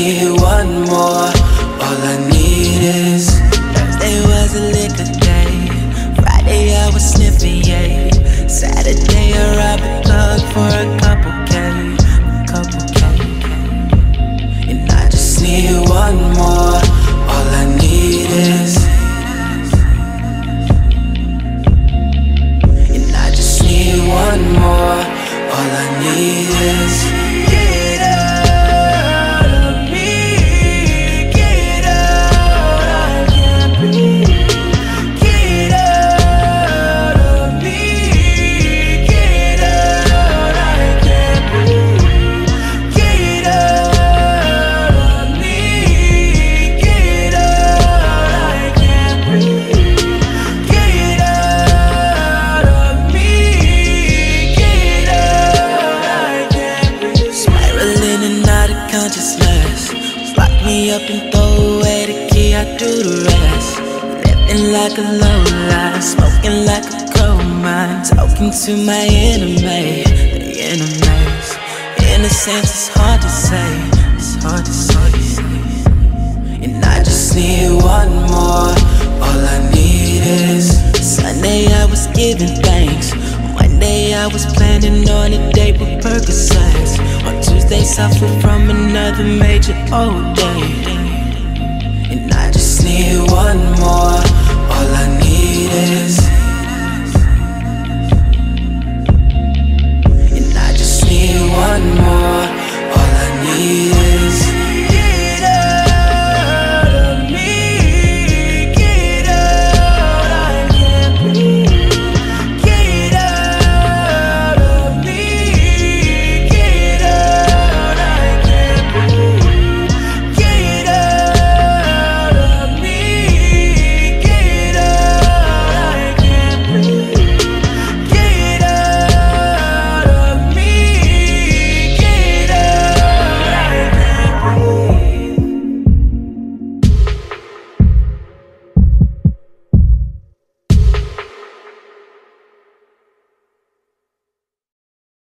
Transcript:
need one more. Consciousness. Lock me up and throw away the key. I do the rest. Living like a low life, smoking like a coal mine. Talking to my enemy, the enemies. Innocence is hard to say. It's hard to say. And I just need one more. All I need is Sunday I was giving thanks. Monday I was planning on a date with Percocets. On Tuesday suffered from another major old